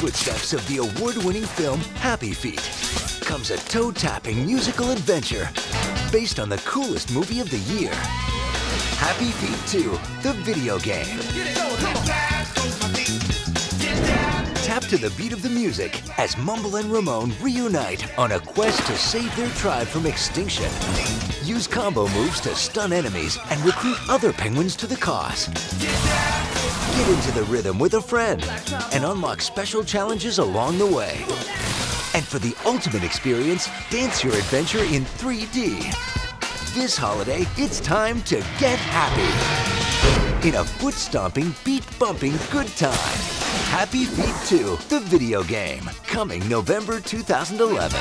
footsteps of the award-winning film Happy Feet comes a toe-tapping musical adventure based on the coolest movie of the year. Happy Feet 2, the video game. Tap to the beat of the music as Mumble and Ramon reunite on a quest to save their tribe from extinction. Use combo moves to stun enemies and recruit other penguins to the cause. Get into the rhythm with a friend and unlock special challenges along the way. And for the ultimate experience, dance your adventure in 3D. This holiday, it's time to get happy. In a foot-stomping, beat-bumping good time. Happy Feet 2, the video game, coming November 2011.